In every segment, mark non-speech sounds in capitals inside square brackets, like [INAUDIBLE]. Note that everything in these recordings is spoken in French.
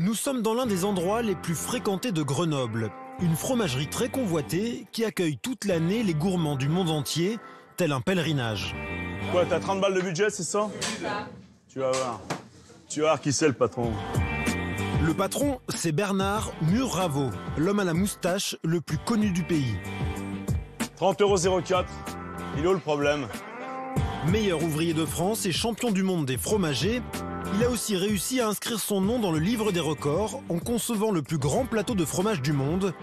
Nous sommes dans l'un des endroits les plus fréquentés de Grenoble. Une fromagerie très convoitée qui accueille toute l'année les gourmands du monde entier, tel un pèlerinage. Quoi, t'as 30 balles de budget, c'est ça? Tu vas voir. Tu vas voir qui c'est le patron. Le patron, c'est Bernard Murravo, l'homme à la moustache le plus connu du pays. 30,04 euros. Il est où le problème? Meilleur ouvrier de France et champion du monde des fromagers, il a aussi réussi à inscrire son nom dans le livre des records en concevant le plus grand plateau de fromage du monde,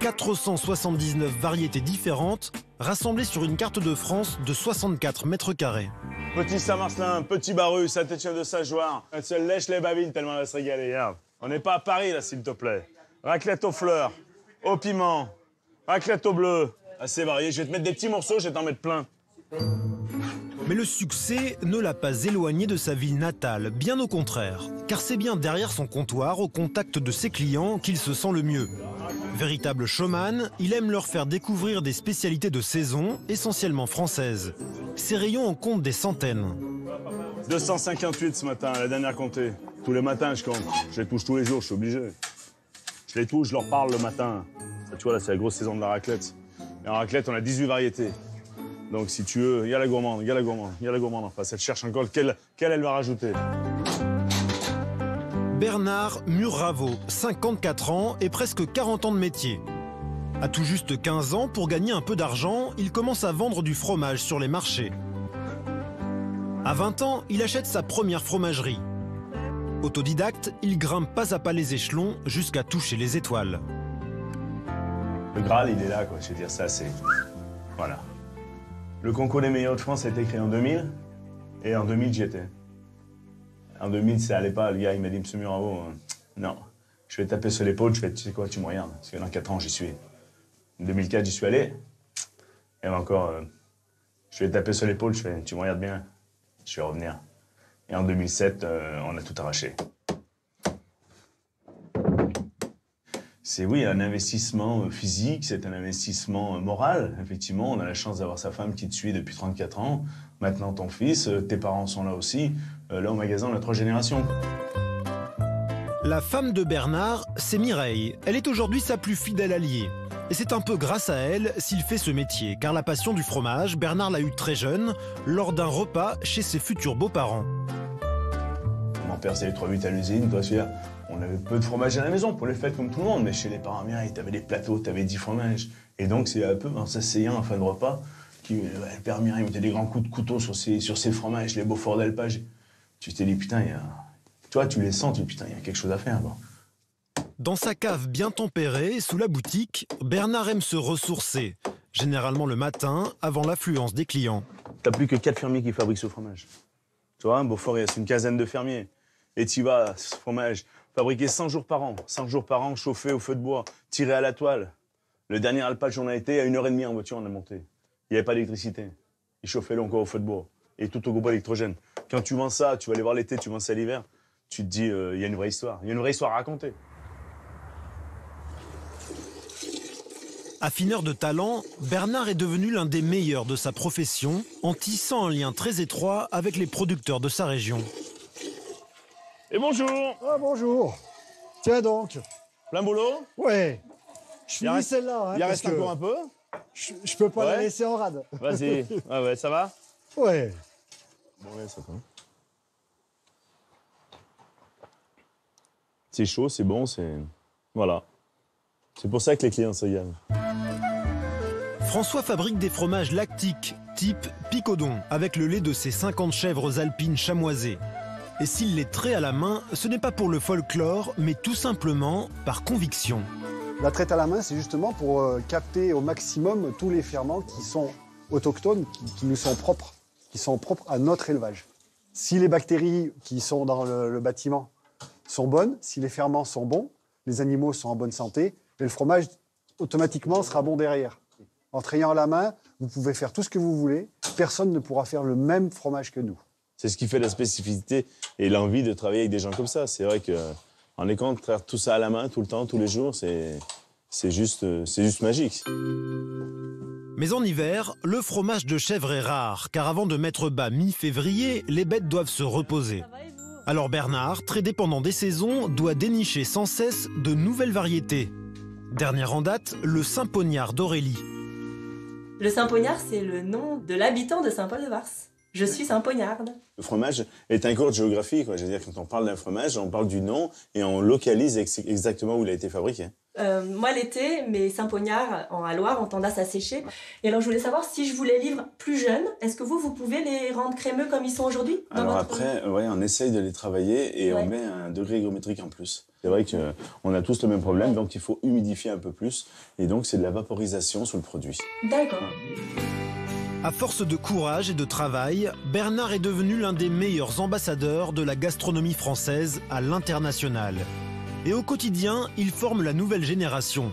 479 variétés différentes rassemblées sur une carte de France de 64 mètres carrés. Petit Saint-Marcelin, petit Baru, Saint-Etienne de Saint-Joire. Elle se lèche les babines tellement elle va se régaler. Regarde. On n'est pas à Paris, là, s'il te plaît. Raclette aux fleurs, au piment, raclette au bleu. Assez varié. Je vais te mettre des petits morceaux, je vais t'en mettre plein. Mais le succès ne l'a pas éloigné de sa ville natale, bien au contraire. Car c'est bien derrière son comptoir, au contact de ses clients, qu'il se sent le mieux. Véritable showman, il aime leur faire découvrir des spécialités de saison, essentiellement françaises. Ses rayons en comptent des centaines. 258 ce matin, la dernière comptée. Tous les matins, je compte. Je les touche tous les jours, je suis obligé. Je les touche, je leur parle le matin. Tu vois, là, c'est la grosse saison de la raclette. Et en raclette, on a 18 variétés. Donc, si tu veux, il y a la gourmande, il y a la gourmande, il y a la gourmande en face. Elle cherche encore quelle, quelle elle va rajouter. Bernard Murravo, 54 ans et presque 40 ans de métier. À tout juste 15 ans, pour gagner un peu d'argent, il commence à vendre du fromage sur les marchés. À 20 ans, il achète sa première fromagerie. Autodidacte, il grimpe pas à pas les échelons jusqu'à toucher les étoiles. Le Graal, il est là, quoi. Je veux dire, ça, c'est. Voilà. Le concours des meilleurs de France a été créé en 2000. Et en 2000, j'y étais. En 2000, ça allait pas. Le gars, il m'a dit, Monsieur Muravo, euh, non. Je vais taper sur l'épaule, je fais, tu sais quoi, tu me regardes. Parce que dans 4 ans, j'y suis. En 2004, j'y suis allé. Et encore, euh, je vais taper sur l'épaule, je fais, tu me regardes bien. Je vais revenir. Et en 2007, euh, on a tout arraché. C'est oui, un investissement euh, physique, c'est un investissement euh, moral. Effectivement, on a la chance d'avoir sa femme qui te suit depuis 34 ans. Maintenant, ton fils, euh, tes parents sont là aussi. Là, au magasin, on a trois générations. La femme de Bernard, c'est Mireille. Elle est aujourd'hui sa plus fidèle alliée. Et c'est un peu grâce à elle s'il fait ce métier, car la passion du fromage, Bernard l'a eu très jeune, lors d'un repas chez ses futurs beaux-parents. C'est les 3-8 à l'usine, toi, celui-là. On avait peu de fromage à la maison pour les fêtes comme tout le monde, mais chez les parents Mireille, t'avais des plateaux, t'avais 10 fromages. Et donc, c'est un peu en s'asseyant en fin de repas, qui, ouais, le père Mireille mettait des grands coups de couteau sur ses, sur ses fromages, les Beaufort d'Alpage. Tu t'es dit, putain, il y a... Toi, tu les sens, tu dis, putain, il y a quelque chose à faire. Bon. Dans sa cave bien tempérée, sous la boutique, Bernard aime se ressourcer, généralement le matin, avant l'affluence des clients. T'as plus que 4 fermiers qui fabriquent ce fromage. Tu vois, Beaufort, il y a une quinzaine de fermiers. Et tu vas, ce fromage, fabriqué 100 jours par an. 100 jours par an, chauffé au feu de bois, tiré à la toile. Le dernier alpage, on a été à une heure et demie en voiture, on a monté. Il n'y avait pas d'électricité. Il chauffait là encore au feu de bois. Et tout au groupe électrogène. Quand tu vends ça, tu vas aller voir l'été, tu vends ça l'hiver, tu te dis, euh, il y a une vraie histoire. Il y a une vraie histoire à raconter. Affineur de talent, Bernard est devenu l'un des meilleurs de sa profession en tissant un lien très étroit avec les producteurs de sa région. Et bonjour Ah bonjour. Tiens donc. Plein boulot Ouais. Je Il finis reste- celle-là. hein, Il reste que encore un peu Je, je peux pas la Ouais. laisser en rade. Vas-y. Ouais, [LAUGHS] ouais, ça va Ouais. Bon, ouais, ça va. C'est chaud, c'est bon, c'est. Voilà. C'est pour ça que les clients se régalent. François fabrique des fromages lactiques, type picodon, avec le lait de ses 50 chèvres alpines chamoisées. Et s'il les traite à la main, ce n'est pas pour le folklore, mais tout simplement par conviction. La traite à la main, c'est justement pour euh, capter au maximum tous les ferments qui sont autochtones, qui, nous sont propres, qui sont propres à notre élevage. Si les bactéries qui sont dans le, le bâtiment sont bonnes, si les ferments sont bons, les animaux sont en bonne santé, et le fromage automatiquement sera bon derrière. En trayant à la main, vous pouvez faire tout ce que vous voulez, personne ne pourra faire le même fromage que nous. C'est ce qui fait la spécificité et l'envie de travailler avec des gens comme ça. C'est vrai que en écran, de faire tout ça à la main, tout le temps, tous les jours, c'est c'est juste, c'est juste magique. Mais en hiver, le fromage de chèvre est rare, car avant de mettre bas mi-février, les bêtes doivent se reposer. Alors Bernard, très dépendant des saisons, doit dénicher sans cesse de nouvelles variétés. Dernière en date, le Saint-Pognard d'Aurélie. Le Saint-Pognard, c'est le nom de l'habitant de Saint-Paul-de-Vars. Je suis Saint-Pognarde. Le fromage est un cours de géographie. Quoi. Je veux dire, quand on parle d'un fromage, on parle du nom et on localise exactement où il a été fabriqué. Euh, moi, l'été, mes Saint-Pognards en Loire ont tendance à sécher. Et alors, je voulais savoir si je vous les livre plus jeunes, est-ce que vous, vous pouvez les rendre crémeux comme ils sont aujourd'hui Alors après, ouais, on essaye de les travailler et on met un degré hygrométrique en plus. C'est vrai qu'on a tous le même problème, donc il faut humidifier un peu plus. Et donc, c'est de la vaporisation sur le produit. D'accord. À force de courage et de travail, Bernard est devenu l'un des meilleurs ambassadeurs de la gastronomie française à l'international. Et au quotidien, il forme la nouvelle génération.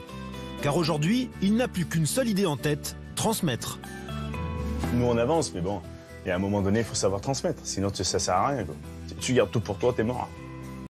Car aujourd'hui, il n'a plus qu'une seule idée en tête, transmettre. Nous, on avance, mais bon, et à un moment donné, il faut savoir transmettre. Sinon, ça sert à rien. Tu gardes tout pour toi, t'es mort.